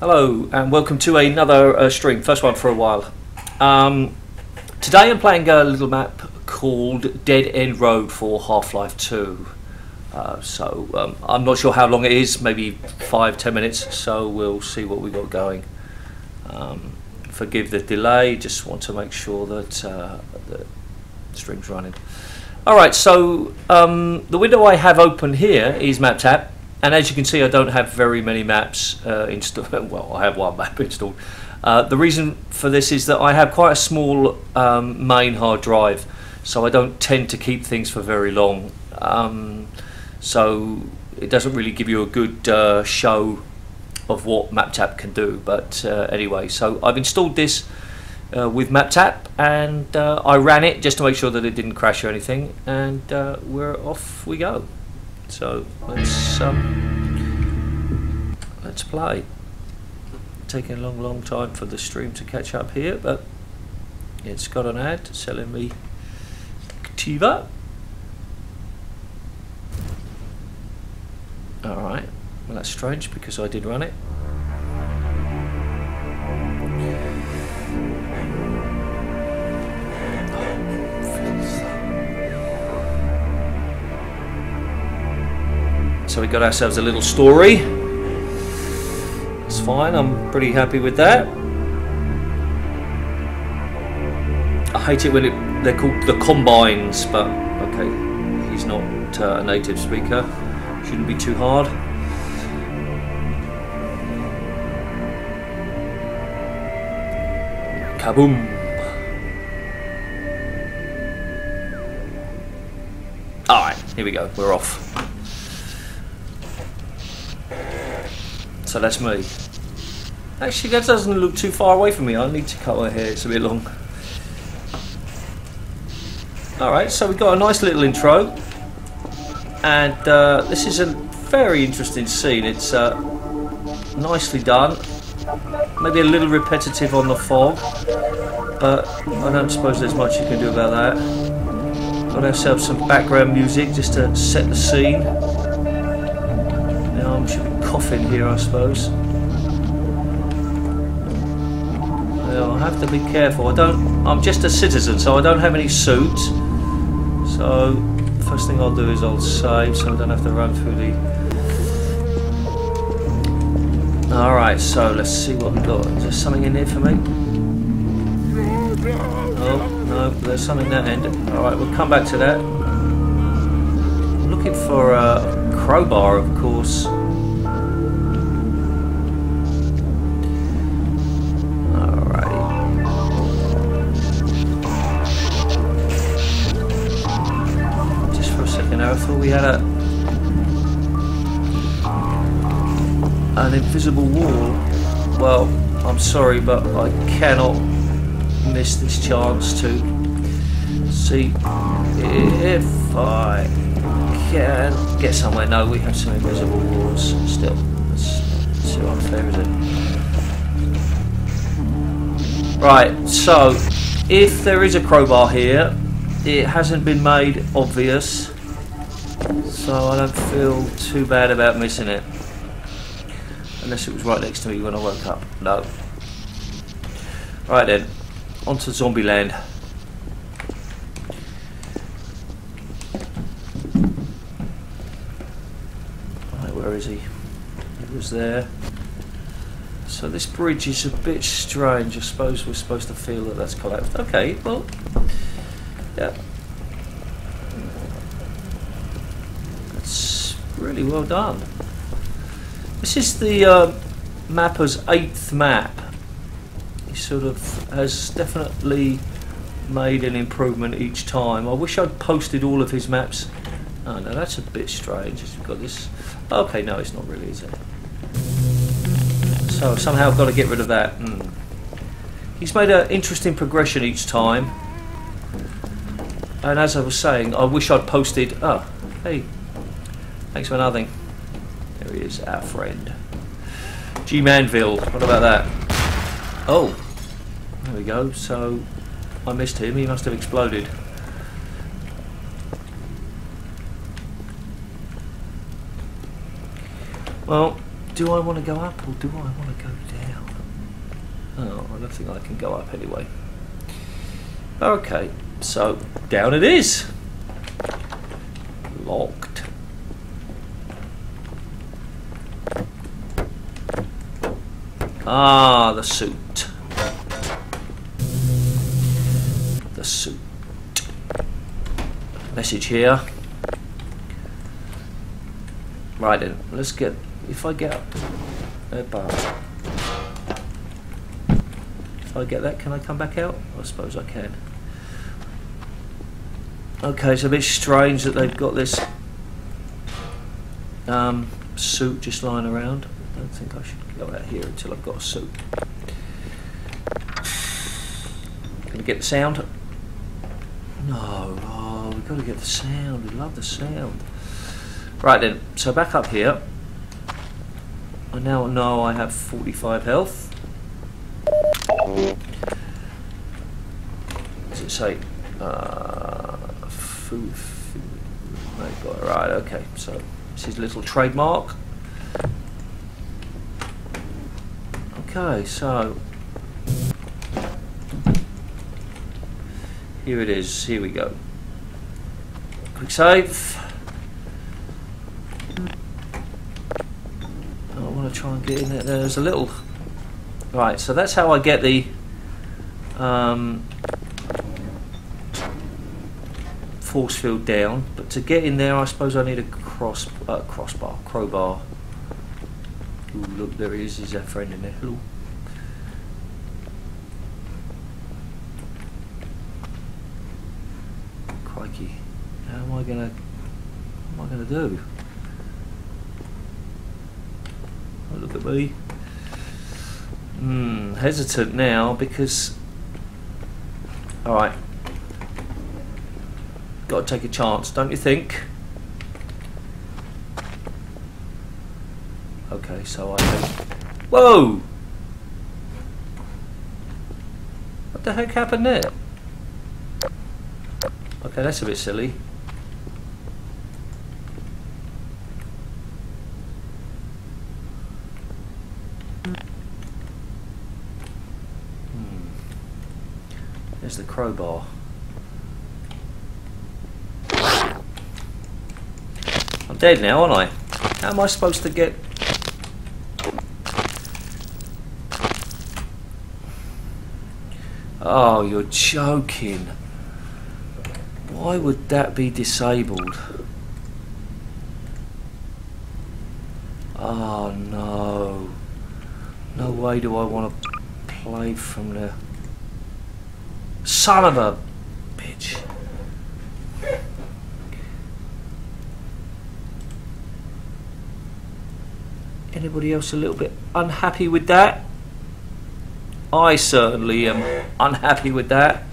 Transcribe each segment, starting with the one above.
Hello and welcome to another uh, stream, first one for a while. Um, today I'm playing a little map called Dead End Road for Half-Life 2. Uh, so um, I'm not sure how long it is, maybe five, ten minutes, so we'll see what we got going. Um, forgive the delay, just want to make sure that uh, the stream's running. Alright, so um, the window I have open here is MapTap. And as you can see, I don't have very many maps uh, installed. Well, I have one map installed. Uh, the reason for this is that I have quite a small um, main hard drive, so I don't tend to keep things for very long. Um, so it doesn't really give you a good uh, show of what MapTap can do. But uh, anyway, so I've installed this uh, with MapTap and uh, I ran it just to make sure that it didn't crash or anything, and we're off we go. So let's um, let's play. Taking a long, long time for the stream to catch up here, but it's got an ad selling me Tiva. Alright, well that's strange because I did run it. So we got ourselves a little story. It's fine, I'm pretty happy with that. I hate it when it, they're called the combines, but okay, he's not uh, a native speaker. Shouldn't be too hard. Kaboom! Alright, here we go, we're off. So that's me. Actually, that doesn't look too far away from me. I need to cut my hair. It's a bit long. Alright, so we've got a nice little intro. And uh, this is a very interesting scene. It's uh, nicely done. Maybe a little repetitive on the fog. But I don't suppose there's much you can do about that. Got ourselves some background music just to set the scene. Now I'm sure coffin here, I suppose. Well, I have to be careful. I don't. I'm just a citizen, so I don't have any suit. So first thing I'll do is I'll save, so I don't have to run through the. All right, so let's see what we got. Is there something in here for me? Oh no, there's something that end. All right, we'll come back to that. I'm looking for a crowbar, of course. Thought we had a an invisible wall. Well, I'm sorry, but I cannot miss this chance to see if I can get somewhere. No, we have some invisible walls still. That's too unfair, is it? Right, so if there is a crowbar here, it hasn't been made obvious so I don't feel too bad about missing it. Unless it was right next to me when I woke up. No. Right then, on to Zombieland. Right, where is he? He was there. So this bridge is a bit strange. I suppose we're supposed to feel that that's collapsed. Okay, well, yeah. Really well done. This is the uh, mapper's eighth map. He sort of has definitely made an improvement each time. I wish I'd posted all of his maps. Oh no, that's a bit strange. We've got this. Okay, no, it's not really, is it? So somehow I've got to get rid of that. Mm. He's made an interesting progression each time. And as I was saying, I wish I'd posted. Oh, hey, Thanks for nothing. There he is, our friend. G Manville, what about that? Oh, there we go. So I missed him. He must have exploded. Well, do I want to go up or do I want to go down? Oh, I don't think I can go up anyway. Okay, so down it is. Locked. Ah, the suit. The suit. Message here. Right then, let's get. If I get a bar. If I get that, can I come back out? I suppose I can. Okay, it's a bit strange that they've got this um, suit just lying around. I don't think I should go out here until I've got a suit. Can we get the sound? No. Oh, we've got to get the sound. We love the sound. Right then, so back up here. I now know I have 45 health. Does it say? Uh, food, food. Right, okay, so this is a little trademark. Okay, so here it is. Here we go. Quick save. I want to try and get in there. There's a little. Right, so that's how I get the um, force field down. But to get in there, I suppose I need a cross uh, crossbar, crowbar. There he is. Is our friend in there? Hello. Crikey. How am I gonna what am I gonna do? Oh, look at me. Hmm, hesitant now because Alright. Gotta take a chance, don't you think? Okay, so I Whoa! What the heck happened there? Okay, that's a bit silly. Hmm. There's the crowbar. I'm dead now, aren't I? How am I supposed to get... Oh, you're joking. Why would that be disabled? Oh no. No way do I want to play from the... Son of a bitch. Anybody else a little bit unhappy with that? I certainly am unhappy with that.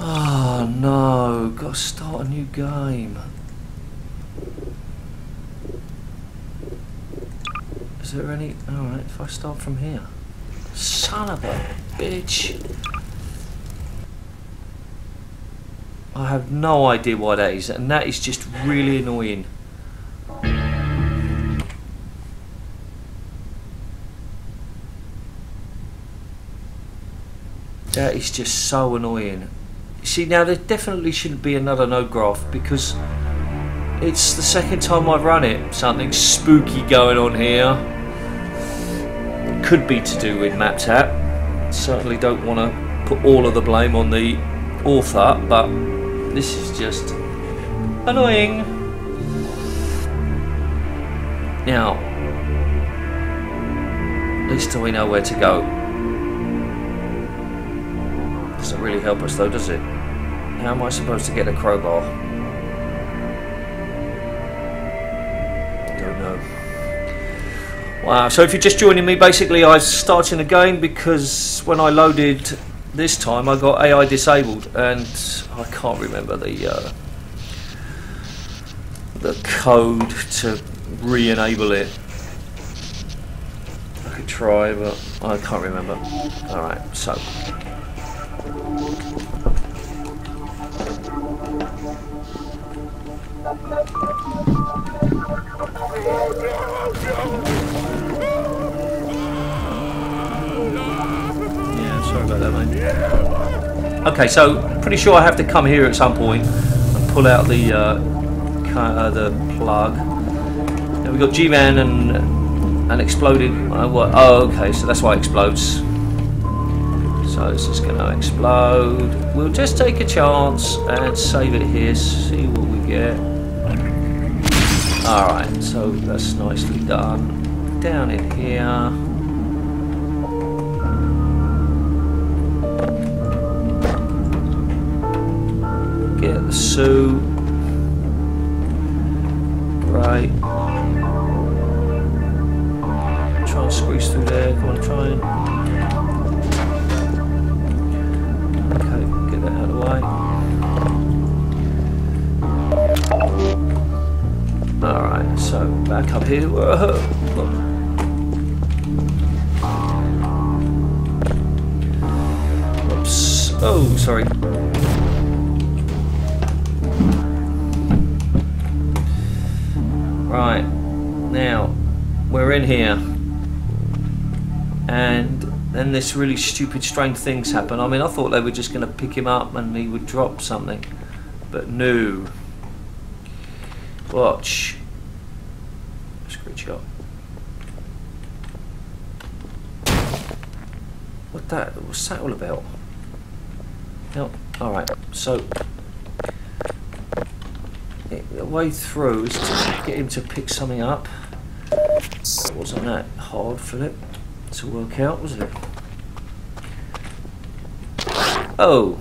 Oh no, got to start a new game. Is there any... Alright, if I start from here. Son of a bitch. I have no idea why that is, and that is just really annoying. That is just so annoying. See, now there definitely shouldn't be another node graph because it's the second time I've run it. Something spooky going on here. Could be to do with MapTap. Certainly don't want to put all of the blame on the author, but this is just annoying. Now, at least do we know where to go. Doesn't really help us though, does it? How am I supposed to get a crowbar? I don't know. Wow, so if you're just joining me, basically I started again because when I loaded this time I got AI disabled and I can't remember the uh, the code to re-enable it. I could try but I can't remember. Alright, so Okay, so pretty sure I have to come here at some point and pull out the uh, uh, the plug. We've got G-Man and and exploded. Uh? Oh, okay, so that's why it explodes. So this is going to explode. We'll just take a chance and save it here. See what we get. All right, so that's nicely done. Down in here. Get the suit. Right. Try and squeeze through there. Come on, try and. So back up here. Whoa. Oh, sorry. Right, now we're in here, and then this really stupid, strange things happen. I mean, I thought they were just going to pick him up and he would drop something, but no. Watch. Screenshot. What that? What's that all about? No. All right. So the way through is to get him to pick something up. It Wasn't that hard it to work out, was it? Oh!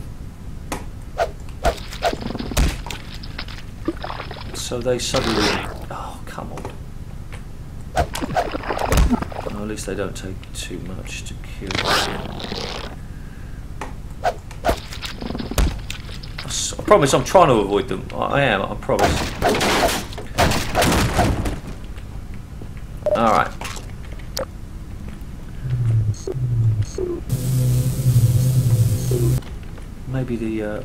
So they suddenly... Oh, come on. Well, at least they don't take too much to kill. I promise I'm trying to avoid them. I am, I promise. Alright. Maybe the... Uh...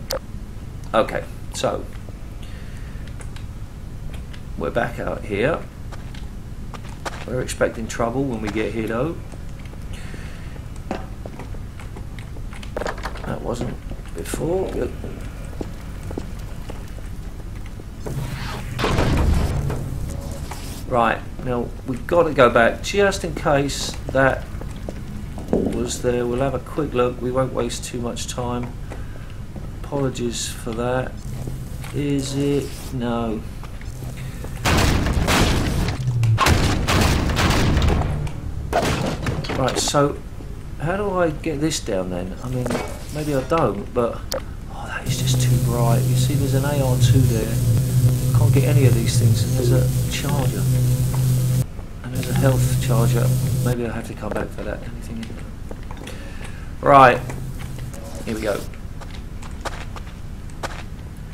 Okay, so... We're back out here. We're expecting trouble when we get here though. That wasn't before. Right, now we've got to go back just in case that was there. We'll have a quick look. We won't waste too much time. Apologies for that. Is it? No. Right, so how do I get this down then? I mean, maybe I don't, but oh, that is just too bright. You see, there's an AR2 there. Can't get any of these things, and there's a charger. And there's a health charger. Maybe I'll have to come back for that. Anything? Right. Here we go.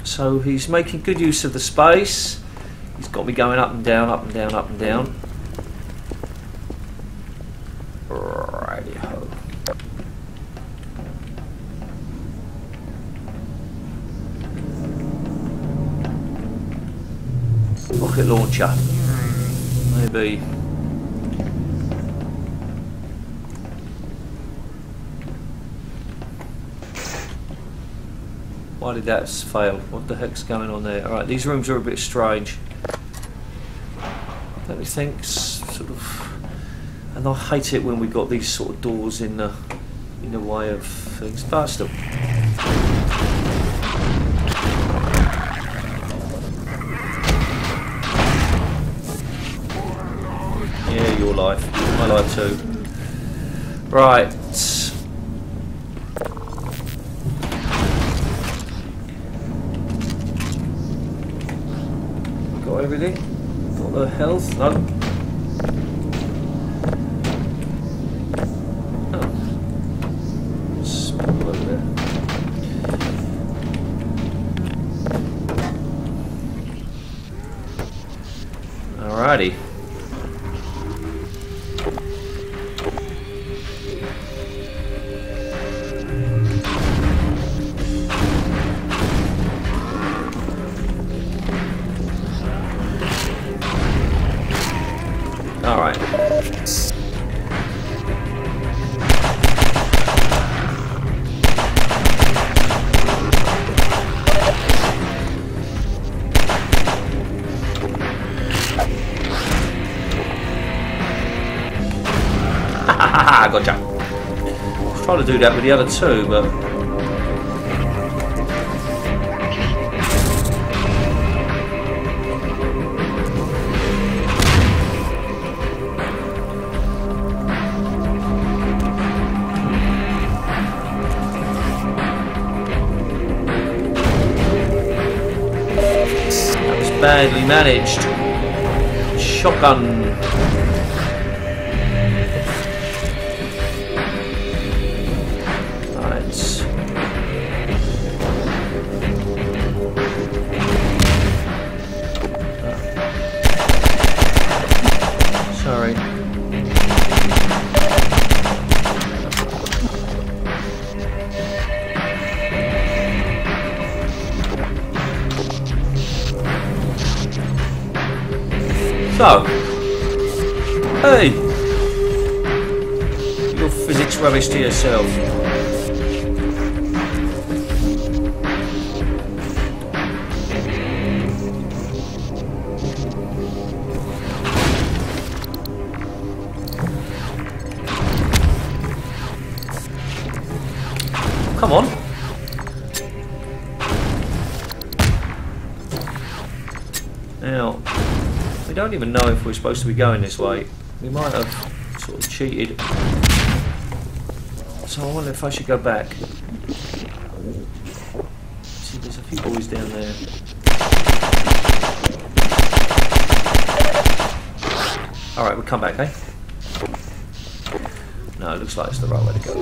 So he's making good use of the space. He's got me going up and down, up and down, up and down. Launcher. Maybe. Why did that fail? What the heck's going on there? Alright, these rooms are a bit strange. Let me think, sort of... And I hate it when we've got these sort of doors in the, in the way of things, but still. Right. Got everything? Got the health? No. Oh. Alrighty. Trying to do that with the other two, but that was badly managed. Shotgun. So, hey, your physics rubbish to yourself. Even know if we're supposed to be going this way. We might have sort of cheated. So I wonder if I should go back. See, there's a few boys down there. Alright, we'll come back, eh? No, it looks like it's the right way to go.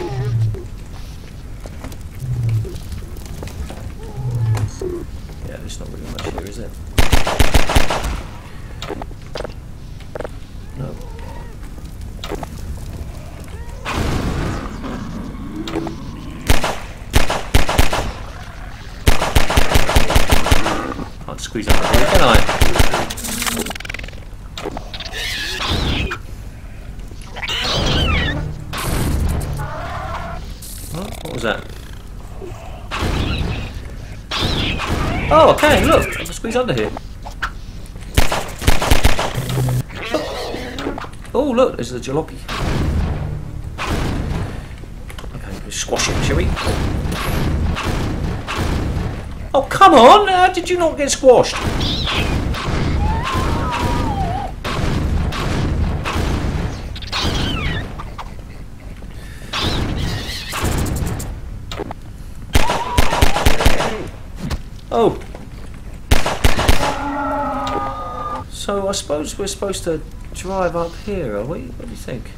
Yeah, there's not really much here, is it? No. Squeeze can I? What was that? Oh, okay, look, I can squeeze under here. Oh, look, there's the jalopy. Okay, squash him, shall we? Oh, come on! How did you not get squashed? Oh. So I suppose we're supposed to drive up here, are we? What do you think?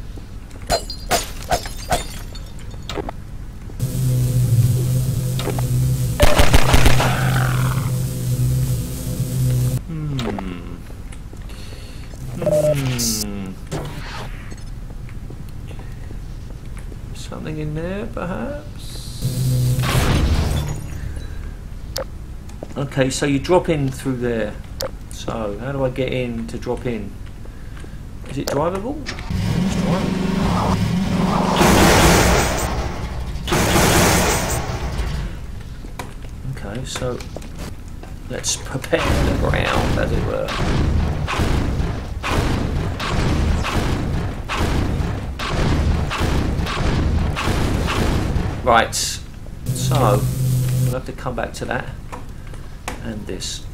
Perhaps? Okay, so you drop in through there. So, how do I get in to drop in? Is it drivable? It's drivable. Okay, so let's prepare the ground, as it were. Right, so we'll have to come back to that and this.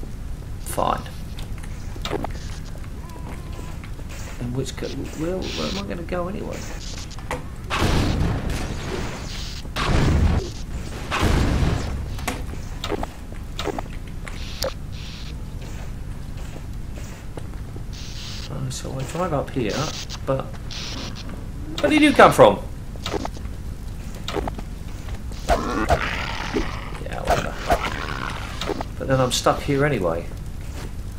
Fine. In which case, where, where am I going to go anyway? Uh, so I drive up here, but where did you come from? Yeah, whatever. But then I'm stuck here anyway.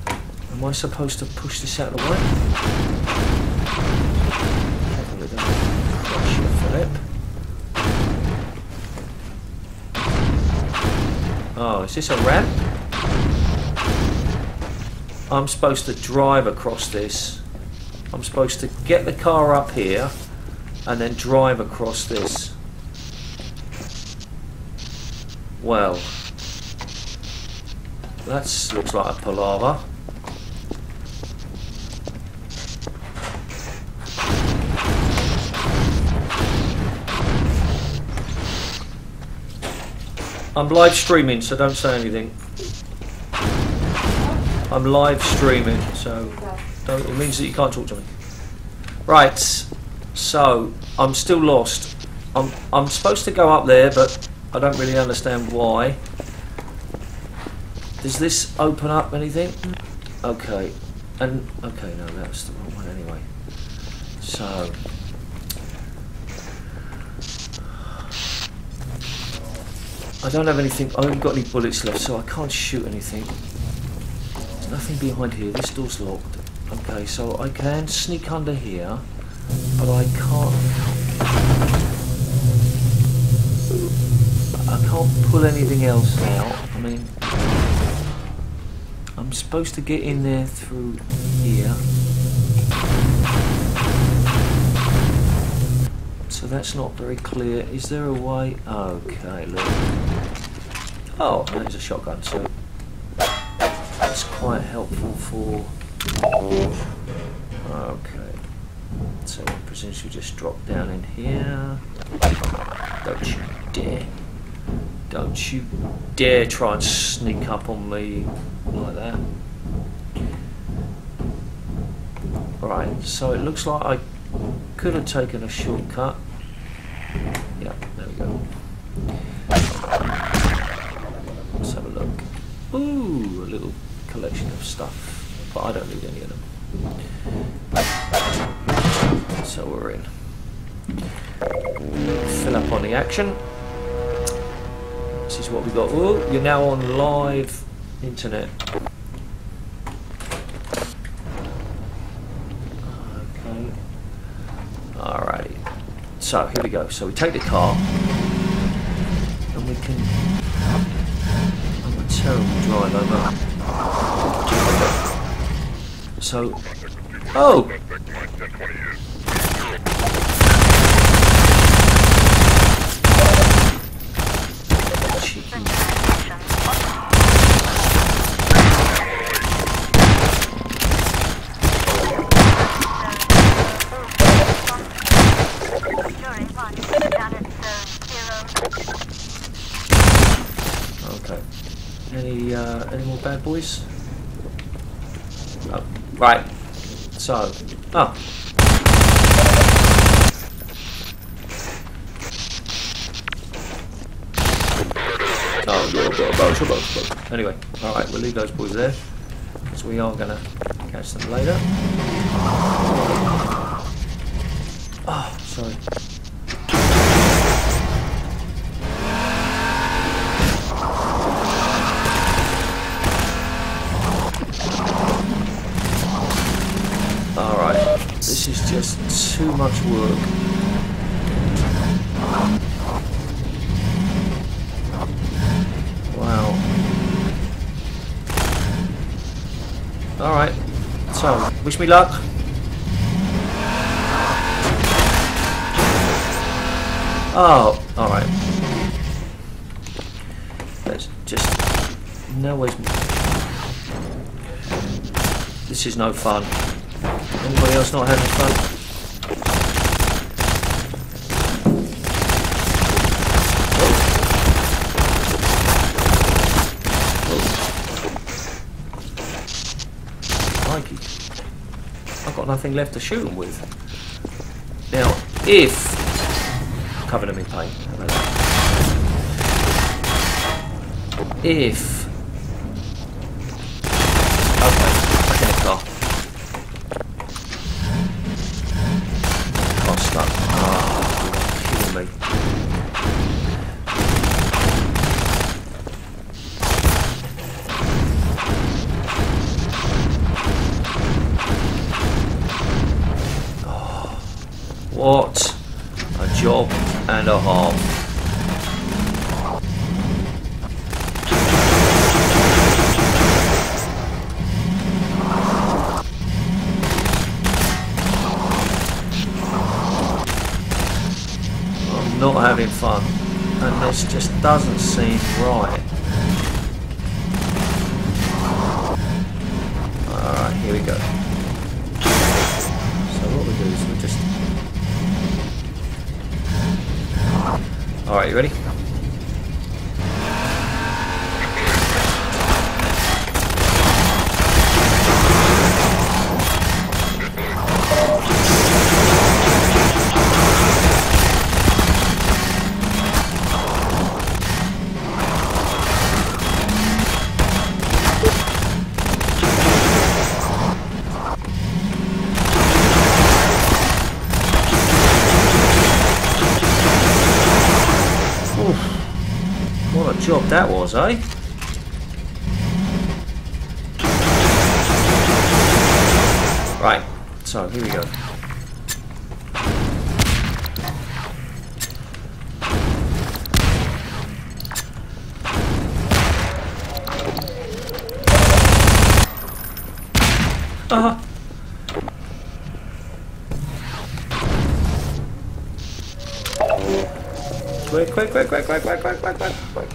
Am I supposed to push this out of the way? Oh, is this a ramp? I'm supposed to drive across this. I'm supposed to get the car up here and then drive across this. Well, that looks like a palaver. I'm live streaming, so don't say anything. I'm live streaming, so it means that you can't talk to me. Right, so I'm still lost. I'm I'm supposed to go up there, but I don't really understand why. Does this open up anything? Okay, and okay, no, that's the wrong one anyway. So. I don't have anything, I haven't got any bullets left, so I can't shoot anything. There's nothing behind here, this door's locked. Okay, so I can sneak under here, but I can't... I can't pull anything else out. I mean... I'm supposed to get in there through here. So that's not very clear. Is there a way? Okay, look. Oh, there's a shotgun, so that's quite helpful for... Okay. So I presume she'll just drop down in here. Don't you dare. Don't you dare try and sneak up on me like that. Right, so it looks like I could have taken a shortcut. Yeah, there we go. Let's have a look. Ooh, a little collection of stuff, but I don't need any of them. So we're in. Fill up on the action. This is what we got. Ooh, you're now on live internet. Okay. Alrighty. So here we go. So we take the car and we can. I'm a terrible but so. Oh. Cheeky. Okay. Any uh, Oh, right. So, oh. Oh. Anyway, alright, we'll leave those boys there. Because we are going to catch them later. Oh, sorry. Too much work. Wow. Alright, so, wish me luck. Oh, alright. Let's just... No ways... This is no fun. Anybody else not having fun? Crikey. I've got nothing left to shoot them with. Now, if... Covered them in paint. If... this that was, eh? Right, so here we go. Uh-huh. Quick, quick, quick, quick, quick, quick, quick, quick, quick, quick.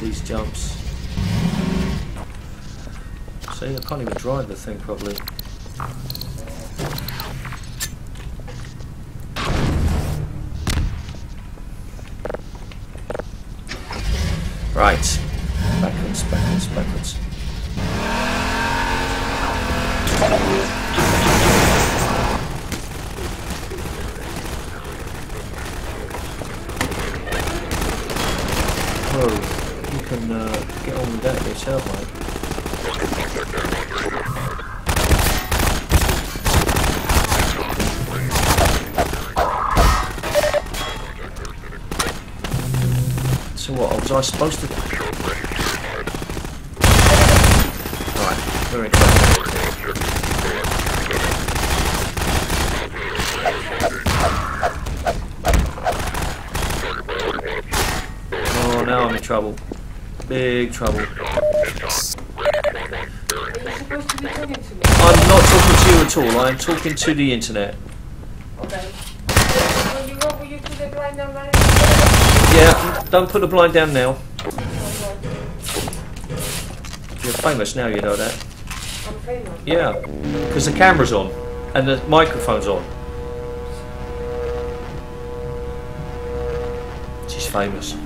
These jumps. See, I can't even drive the thing properly. Right. I supposed to... Alright, very close. Oh, now I'm in trouble. Big trouble. I'm not talking to you at all, I am talking to the internet. Okay. Will you go, will you to the blind down line? Yeah, don't put the blind down now. You're famous now, you know that. I'm famous. Yeah, because the camera's on and the microphone's on. She's famous.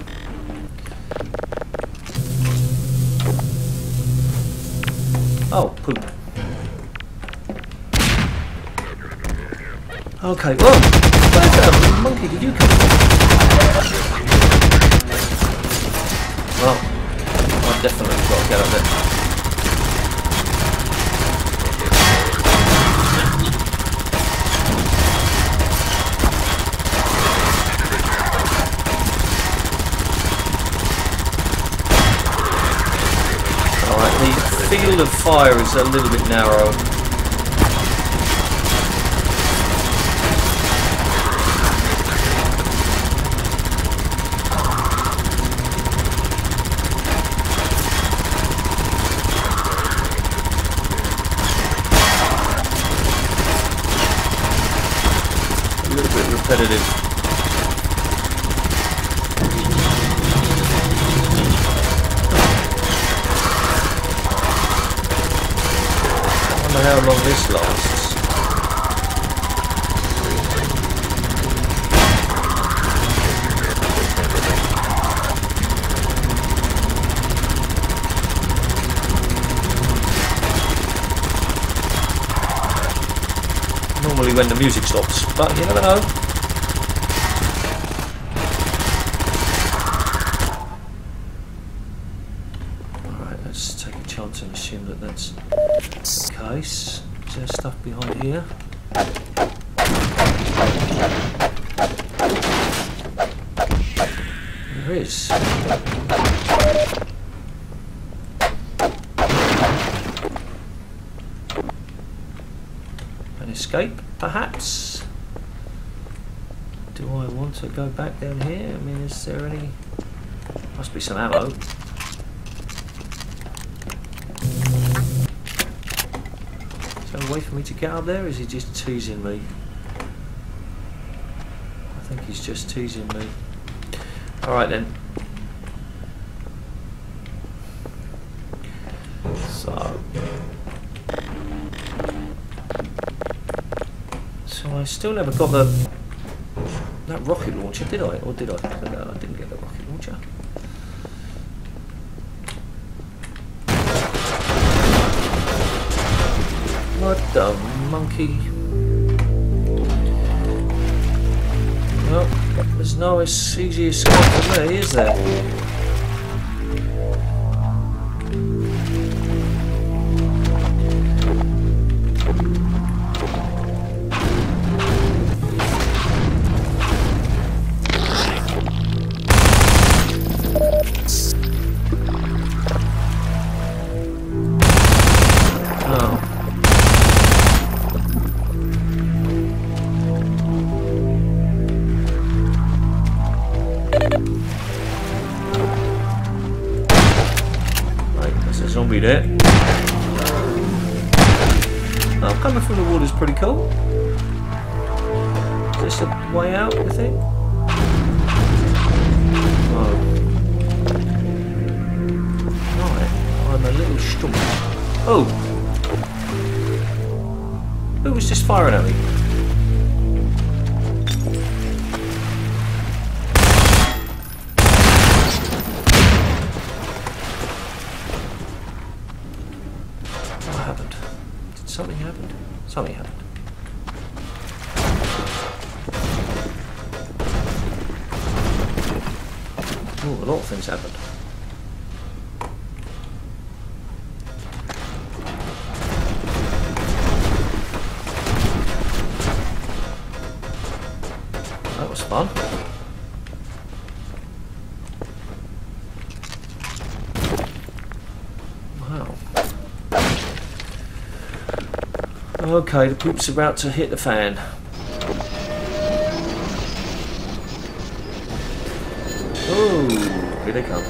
Oh, poop. Okay, oh, well, where the monkey did you come from? Definitely got to get up there. Alright, the field of fire is a little bit narrow. Bit repetitive. I wonder how long this lasts. Normally when the music stops, but you never know. Alright, let's take a chance and assume that that's the case. Is there stuff behind here? There is. An escape, perhaps? Do Go back down here? I mean, is there any... Must be some ammo. Is there a way for me to get up there? Is he just teasing me? I think he's just teasing me. Alright then. So. So I still never got the that rocket launcher, did I? Or did I? No, I didn't get the rocket launcher. What the monkey? Well, there's no easy escape for me, is there? Way out, you think? Oh. Right, I'm a little stumped. Oh! Who was just firing at me? Okay, the poop's about to hit the fan. Oh, here they come.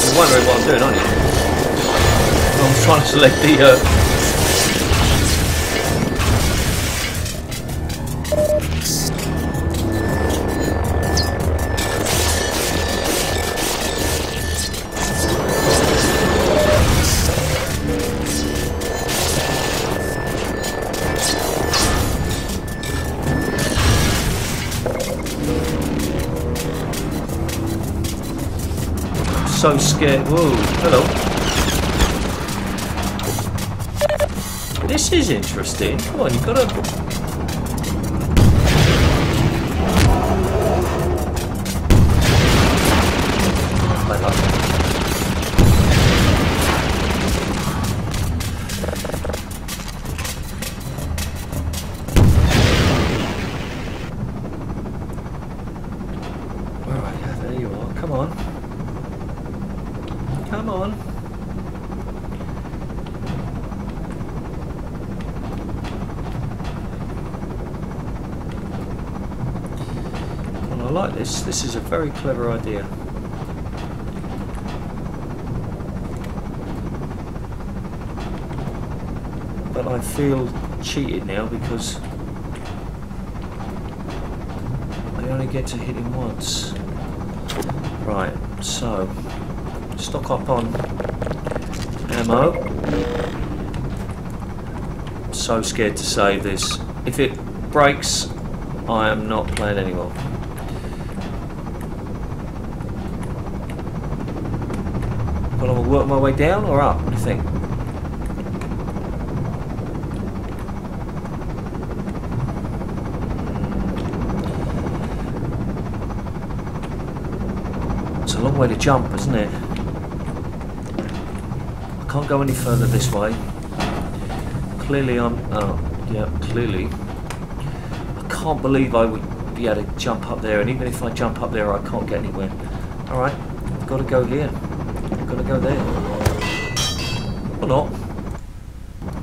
You're wondering what I'm doing, aren't you? I'm trying to select the uh, scared. Whoa, hello. This is interesting. Come on, you've got to. Like this. This is a very clever idea. But I feel cheated now because I only get to hit him once. Right, so stock up on ammo. So scared to save this. If it breaks, I am not playing anymore. But work my way down or up. What do you think? It's a long way to jump, isn't it? I can't go any further this way. Clearly I'm... Oh, yeah, clearly. I can't believe I would be able to jump up there, and even if I jump up there, I can't get anywhere. Alright, I've got to go here. To go there. Or not.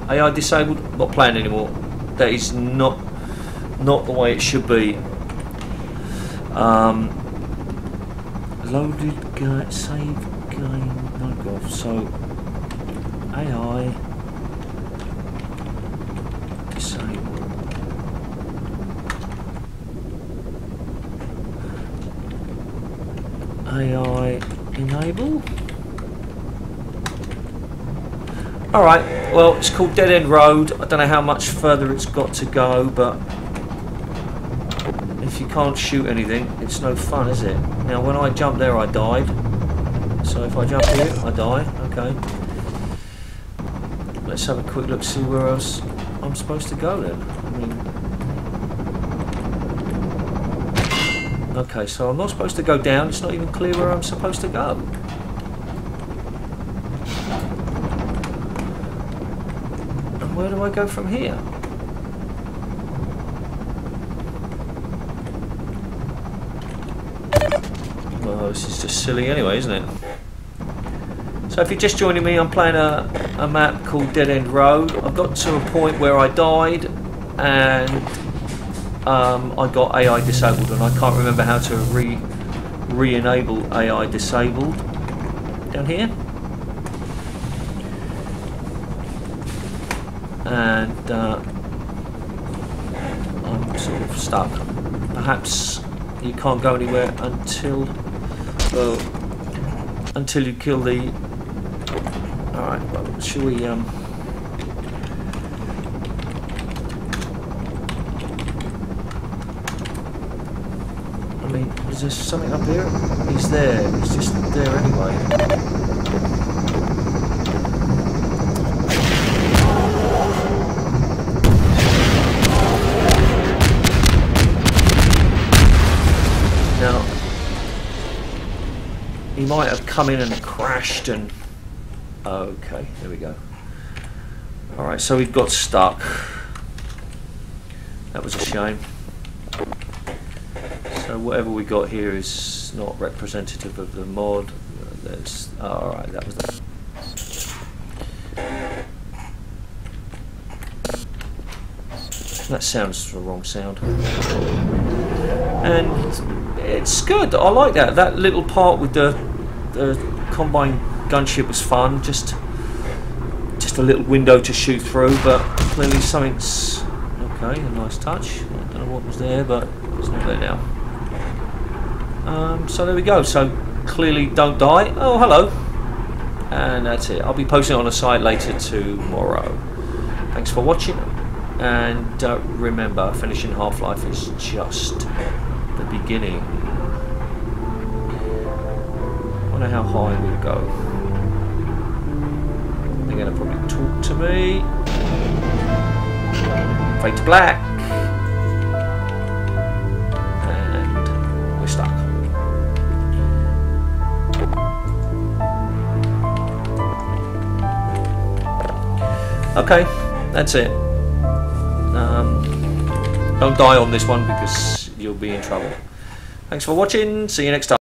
AI disabled, not playing anymore. That is not not the way it should be. Um, loaded game, save game, no golf. So AI disable. AI enable. Alright, well, it's called Dead End Road. I don't know how much further it's got to go, but if you can't shoot anything, it's no fun, is it? Now, when I jumped there, I died. So if I jump here, I die. Okay. Let's have a quick look, see where else I'm supposed to go then. I mean... Okay, so I'm not supposed to go down. It's not even clear where I'm supposed to go. And where do I go from here? Well, this is just silly anyway, isn't it? So if you're just joining me, I'm playing a, a map called Dead End Road. I've got to a point where I died and um, I got AI disabled and I can't remember how to re re-enable AI disabled down here. And uh, I'm sort of stuck. Perhaps you can't go anywhere until well, until you kill the alright well, shall we um I mean is there something up here? He's there, he's just there anyway might have come in and crashed and... Oh, okay, there we go. Alright, so we've got stuck. That was a shame. So whatever we got here is not representative of the mod. Alright, that was the... That sounds the wrong sound. And it's good. I like that. That little part with the, the combine gunship was fun. Just just a little window to shoot through, but clearly something's okay. A nice touch. I don't know what was there, but it's not there now. Um, so there we go. So clearly don't die. Oh, hello. And that's it. I'll be posting on the site later tomorrow. Thanks for watching. And uh, remember, finishing Half-Life is just the beginning. Wonder how high we'll go. They're going to probably talk to me. Fade to black. And we're stuck. Okay, that's it. Um, don't die on this one because you'll be in trouble. Thanks for watching. See you next time.